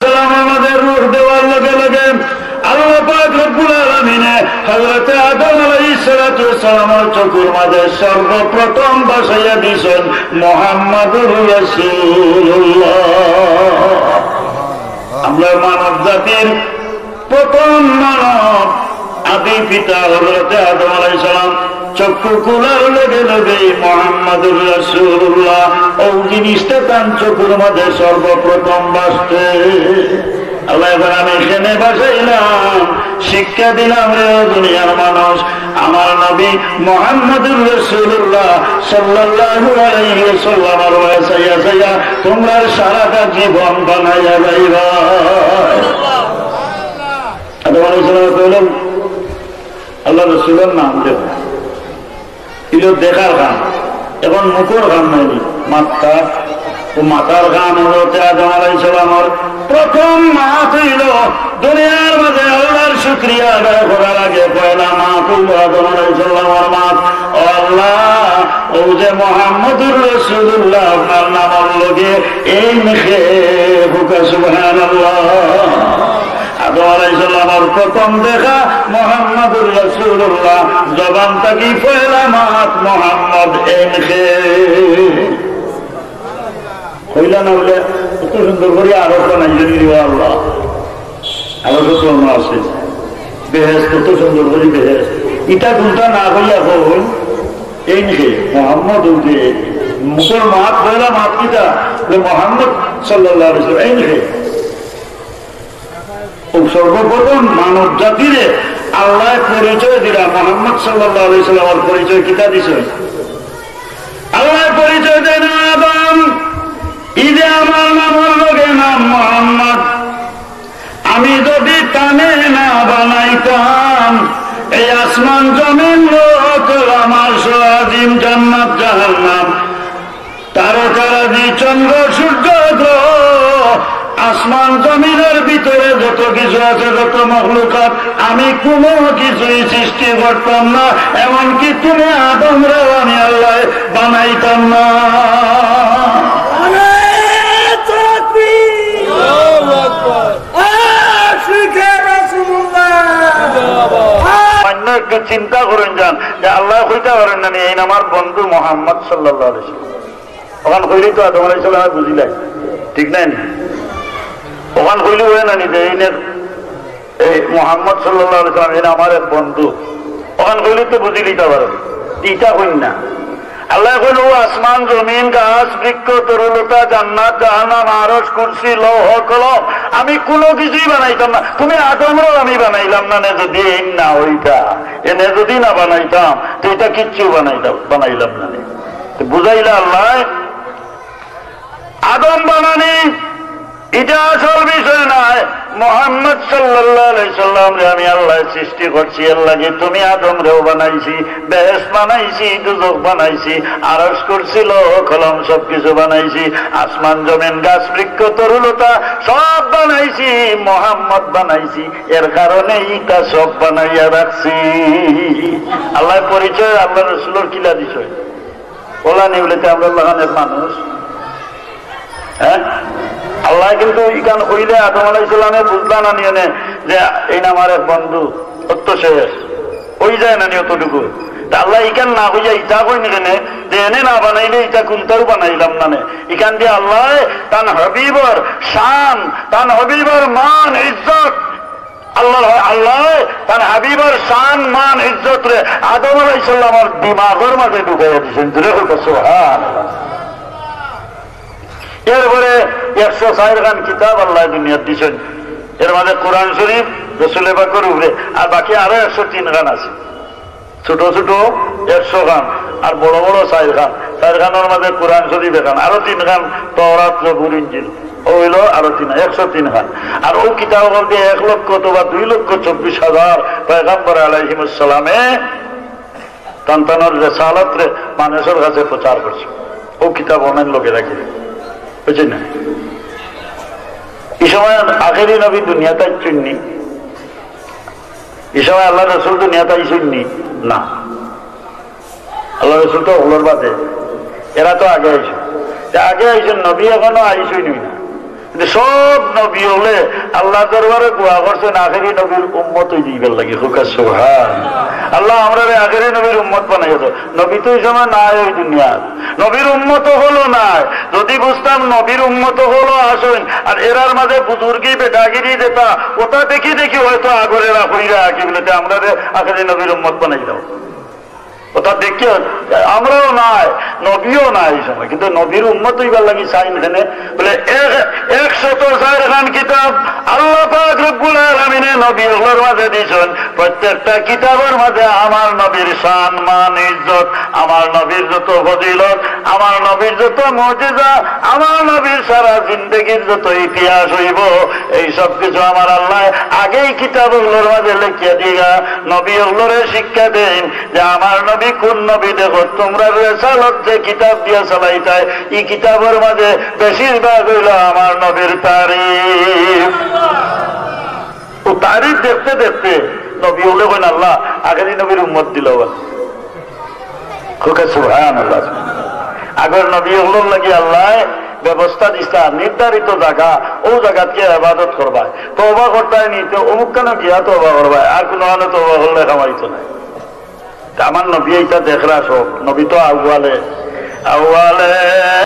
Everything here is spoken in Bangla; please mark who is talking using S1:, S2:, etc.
S1: আমাদের রূহ দেওয়ার লগে লগে আল্লাহ পাক রব্বুল আলামিনে হযরত আদম আলাইহিস সালাতু সালামের চকুর মাঝে সর্বপ্রথম বসাইয়া দিছেন মুহাম্মাদুর আমরা মানব জাতির প্রথম মানব আদি পিতা হজরত আদম আলাই সালাম। চক্ষু খোলার লগে লগে মোহাম্মদুর রাসূলুল্লাহ ও জিনিসটা তান চকুর মধ্যে সর্বপ্রথম বাসতে আমি এখানে বাসাইলাম শিক্ষা দিলাম রে দুনিয়ার মানুষ আমার নবী মোহাম্মদুর রসুল্লাহ সাল্লাল্লাহু তোমরা সারাটা জীবন বানাইয়া যাইবা আল্লাহ রসুলের নাম দেব এগুলো দেখার গান। এখন মুখর গান নাইনি মাত্রা ও মাতার গান হতে আদম আলাইসালামর প্রথম মা হইল, দুনিয়ার মাঝে আল্লাহর শুক্রিয়া আদায় করার আগে পয়লা মাত হইল আদম আলাইসাল্লামর মাত। ও আল্লাহ, ও যে মোহাম্মদুর রসুল্লাহ আপনার নামর লগে এই মুখে হুকা সুবহান আল্লাহ এনখে বলে কত সুন্দর করে আরও নাই আল্লাহ। আরও তো স্বর্ণ আছে। বেহেস কত সুন্দর করে বেহেস ইটা কোনটা না হইয়া হল এই নিকে মোহাম্মদ উঠে মুসল মাত পয়লা মাত মোহাম্মদ সাল্লাহ এই নিকে সর্বপ্রথম মানব জাতিরে আল্লাহ পরিচয় দিলা, মোহাম্মদ সাল্লামের পরিচয় কিতা দিছ? আল্লাহ পরিচয় দেন আদম। ঈদে আমার নামের লোকে নাম মোহাম্মদ। আমি যদি টানে না বানাইতাম, এই আসমান জমিন লোক আমার সারাদিন জান্নাত, জাহান্নাম। তারকারাদি চন্দ্র, সূর্য, গ্রহ, আসমান জমিনের ভিতরে যত কিছু আছে, যত মহলুকাত আমি কোনো কিছুই সৃষ্টি করতাম না, এমনকি তুমি আদমরাও আমি আল্লাহ বানাইতাম না। চিন্তা করেন যান, যে আল্লাহ কইতে পারেন না এই আমার বন্ধু মোহাম্মদ সাল্লাহ ওখান কইলি তো আলাইসাল্লাম বুঝিলাই ঠিক নাই ওখান কইলি হয়ে না নিজে? এই মোহাম্মদ সাল্লাম এনে আমার এক বন্ধু। ওখান কইলি তো বুঝি লিতে পারো ইটা কইন না। আল্লাহ কইল আসমান, জমিন, গাছ, বৃক্ষ, তরুলতা, জান্নাত, জাহান্নাম আরস কুরসি, লৌহ, কলম, আমি কোনো কিছুই বানাইতাম না। তুমি আদমরও আমি বানাইলাম না, নে যদি এই না ওইটা এনে যদি না বানাইতাম, তো এটা কিচ্ছু বানাইতাম বানাইলাম না বুঝাইলা আল্লাহ, আদম বানানি, এটা মোহাম্মদ সাল্লাম আমি আল্লাহ সৃষ্টি করছি আল্লাহকে তুমি আদম রেও বানাইছি বেহেস বানাইছি, দুজক বানাইছি আরস করছিল কলম সবকিছু বানাইছি, আসমান জমেন গাছ বৃক্ষ তরুলতা সব বানাইছি, মোহাম্মদ বানাইছি, এর কারণে ইটা সব বানাইয়া রাখছি। আল্লাহ পরিচয়, আল্লাহ রসুলোর কিলা দিছয় ওলা নিউলেতে আমরা লাগানের মানুষ। হ্যাঁ? আল্লাহ কিন্তু ইকান হইলে আদম আলাইসালামে বুঝলা না নিয়ে যে এই আমার এক বন্ধু, অত্য শেষ। ওই যায় না অতটুকু আল্লাহ ইকান না হইয়া ইটা কই নিকেনে যে এনে না বানাইলে ইটা কোনটাও বানাইলাম না নে। ইকান দিয়ে আল্লাহ তান হবিবর শান, তান হবিবর মান, ইজ্জত। আল্লাহ আল্লাহ তার হাবিবর শান, মান, ইজ্জত রে আদম আলাইসাল্লামর দিমাগের মাঝে ঢুকাইয়া দিচ্ছেন এরপরে একশো ষাট গান, কিতাব আল্লাহ দুনিয়ার দিচ্ছেন এর মাঝে কোরআন শরীফ, রসুল বাকর উপরে, আর বাকি আরও একশো তিন গান আছে। ছোট ছোট একশো গান, আর বড় বড় চার গান। চার গানের মাঝে কোরআন শরীফ গান, আরও তিন গান তরাত ইঞ্জিল। হইল আরও তিন, একশো তিন গান। আর ও বলতে এক লক্ষ অথবা দুই লক্ষ চব্বিশ হাজার পয়গাম্বর আলাইহিমুসালামে সন্তানের রেসালত মানুষের কাছে প্রচার করছে। ও কিতাব অনেক লোকে রাখি বুঝছেন না? এই সময় আখেরি নবী দুনিয়াতে চুননি এই সময় আল্লাহ রসুল দুনিয়াতে আইসুননি না। আল্লাহ রসুল তো হলোর বাদে। এরা তো আগে আইসু। আগে আইসেন নবী এখনও আইসুই নি না কিন্তু সব নবী হলে আল্লাহ দরবারে দোয়া করছেন, আখেরি নবীর উম্মত দিবেন লাগে। হুকা সোহান আল্লাহ আমরা আখেরি নবীর উম্মত বানাই হতো নবী তো ওই সময় নাই ওই দুনিয়ার। নবীর উম্মত হলো না যদি বুঝতাম নবীর উম্মত হলো আসুন আর এরার মাঝে বুজুর্গি, বেটাগিরি যেটা, ওটা দেখি দেখি হয়তো আগরেরা হইরা কি বলে আমরা রে আখেরি নবীর উম্মত বানাই দাও। ওটা দেখে আমরাও নাই, নবীও নাই এই সময়। কিন্তু নবীর উন্মত হইবার লাগি চাইন এখানে বলে একশত চার খান কিতাব আল্লাহ পাক রব্বুল আলামিনে নবী ওগুলোর মাঝে দিয়েছেন, প্রত্যেকটা কিতাবের মাঝে আমার নবীর শান, মান, ইজ্জত, আমার নবীর যত ফজিলত, আমার নবীর যত মর্যাদা, আমার নবীর সারা জিন্দগির যত ইতিহাস হইব, এই সব কিছু আমার আল্লাহ আগেই কিতাব ওগুলোর মাঝে লিখিয়া নবী ওগুলোরে শিক্ষা দেন যে আমার নবী কোন নবী? দেখো, তোমরা রেসালত যে কিতাব দিয়া চালাইতাই, এই কিতাবের মাঝে বেশিরভাগ হইল আমার নবীর তারিফ। ও তারিফ দেখতে দেখতে নবী হলে কেন আল্লাহ, আগেরই নবীর উম্মত দিল আগের নবী হলোর লাগি আল্লাহ ব্যবস্থা দিস্তা নির্ধারিত জায়গা, ও জায়গাতে আবাদত করবা। তবা করতে নিতে অমুক কেন গিয়া তবা করবা? আর কোনো হলে তবা হলে খামাইতো নাই আমার নবী এইটা দেখরা সব। নবী তো আউয়ালে আউয়ালে।